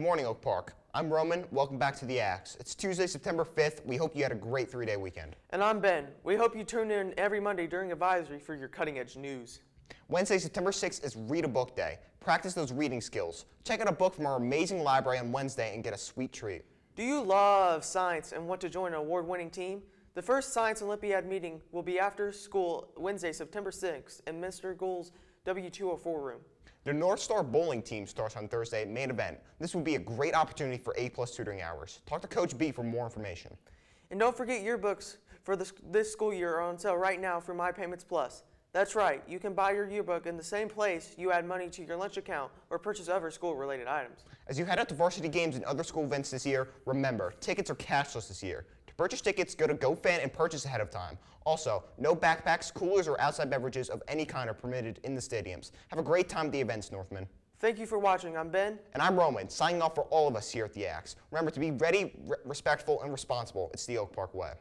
morning, Oak Park. I'm Roman. Welcome back to the Axe. It's Tuesday, September 5th. We hope you had a great three day weekend. And I'm Ben. We hope you tune in every Monday during advisory for your cutting edge news. Wednesday, September 6th is Read a Book Day. Practice those reading skills. Check out a book from our amazing library on Wednesday and get a sweet treat. Do you love science and want to join an award winning team? The first Science Olympiad meeting will be after school Wednesday, September 6th in Mr. Gould's W204 room. The North Star Bowling team starts on Thursday, at main event. This would be a great opportunity for A plus tutoring hours. Talk to Coach B for more information. And don't forget yearbooks for this, this school year are on sale right now through My Payments Plus. That's right, you can buy your yearbook in the same place you add money to your lunch account or purchase other school related items. As you head out to varsity games and other school events this year, remember, tickets are cashless this year. Purchase tickets, go to GoFan and purchase ahead of time. Also, no backpacks, coolers, or outside beverages of any kind are permitted in the stadiums. Have a great time at the events, Northmen. Thank you for watching. I'm Ben. And I'm Roman, signing off for all of us here at the Axe. Remember to be ready, re respectful, and responsible. It's the Oak Park Way.